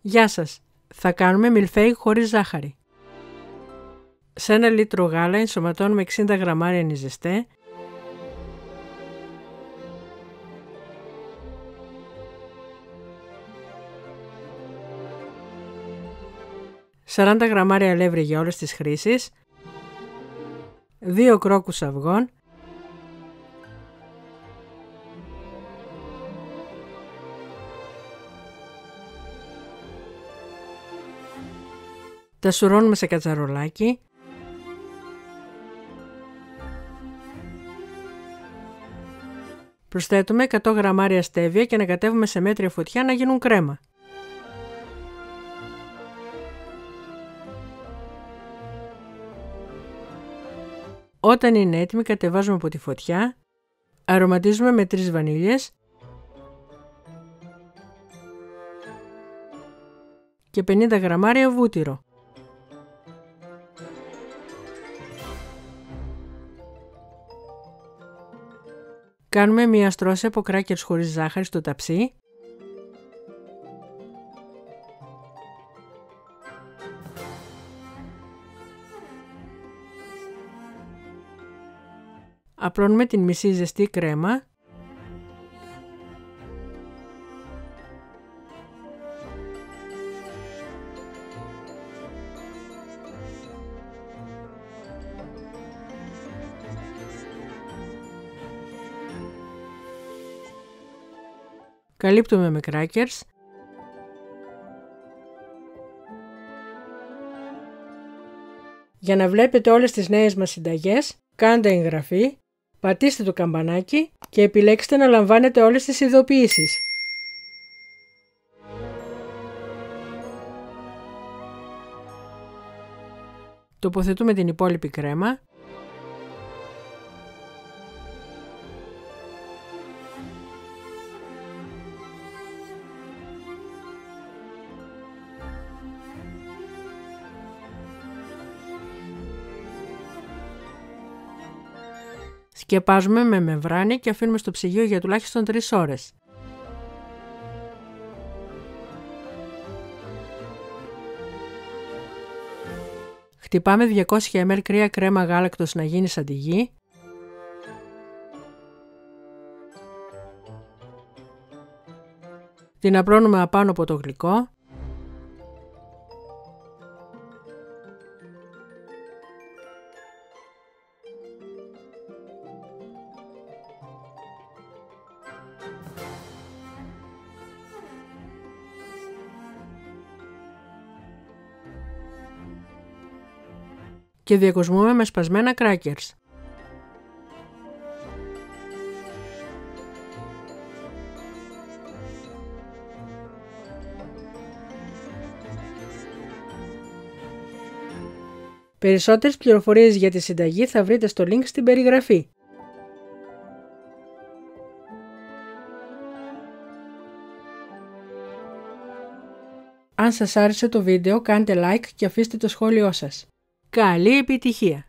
Γεια σας! Θα κάνουμε μιλφέι χωρίς ζάχαρη. Σε ένα λίτρο γάλα ενσωματώνουμε 60 γραμμάρια νιζεστέ, 40 γραμμάρια αλεύρι για όλες τις χρήσεις, 2 κρόκους αυγών, Τα σουρώνουμε σε κατσαρολάκι. Προσθέτουμε 100 γραμμάρια στέβια και ανακατεύουμε σε μέτρια φωτιά να γίνουν κρέμα. Όταν είναι έτοιμη κατεβάζουμε από τη φωτιά, αρωματίζουμε με 3 βανίλιες και 50 γραμμάρια βούτυρο. Κάνουμε μία στρώση από κράκερς χωρίς ζάχαρη στο ταψί. Απλώνουμε την μισή ζεστή κρέμα Καλύπτουμε με κράκερς. Για να βλέπετε όλες τις νέες μας συνταγές, κάντε εγγραφή, πατήστε το καμπανάκι και επιλέξτε να λαμβάνετε όλες τις ειδοποιήσεις. Τοποθετούμε την υπόλοιπη κρέμα Σκεπάζουμε με μεμβράνη και αφήνουμε στο ψυγείο για τουλάχιστον 3 ώρες. Χτυπάμε 200 ml κρύα κρέμα γάλακτος να γίνει σαν τη γη. Την απλώνουμε απάνω από το γλυκό. Και διακοσμούμε με σπασμένα κράκερς. Περισσότερες πληροφορίες για τη συνταγή θα βρείτε στο link στην περιγραφή. Αν σας άρεσε το βίντεο κάντε like και αφήστε το σχόλιο σας. Καλή επιτυχία!